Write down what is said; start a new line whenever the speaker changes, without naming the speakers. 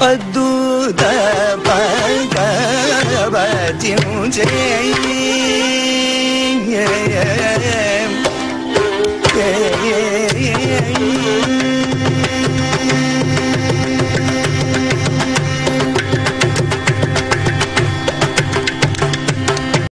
അദ്ഭുത ഭഗവതിം Jaya